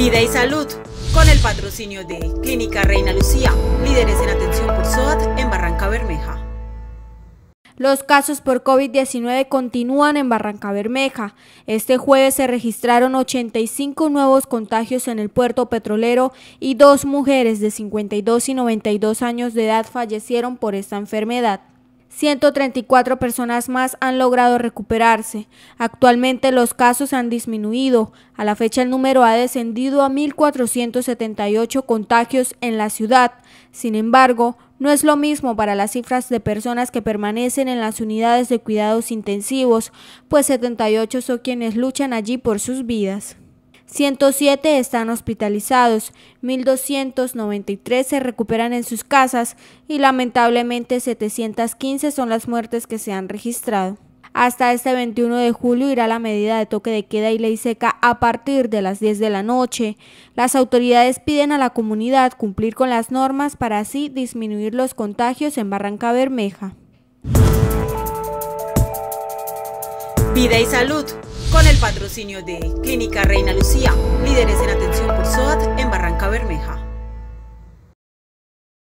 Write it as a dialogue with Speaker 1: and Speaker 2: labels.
Speaker 1: Vida y salud, con el patrocinio de Clínica Reina Lucía, líderes en atención por SOAT en Barranca Bermeja.
Speaker 2: Los casos por COVID-19 continúan en Barranca Bermeja. Este jueves se registraron 85 nuevos contagios en el puerto petrolero y dos mujeres de 52 y 92 años de edad fallecieron por esta enfermedad. 134 personas más han logrado recuperarse. Actualmente los casos han disminuido. A la fecha el número ha descendido a 1.478 contagios en la ciudad. Sin embargo, no es lo mismo para las cifras de personas que permanecen en las unidades de cuidados intensivos, pues 78 son quienes luchan allí por sus vidas. 107 están hospitalizados, 1.293 se recuperan en sus casas y lamentablemente 715 son las muertes que se han registrado. Hasta este 21 de julio irá la medida de toque de queda y ley seca a partir de las 10 de la noche. Las autoridades piden a la comunidad cumplir con las normas para así disminuir los contagios en Barranca Bermeja.
Speaker 1: Vida y salud con el patrocinio de Clínica Reina Lucía, líderes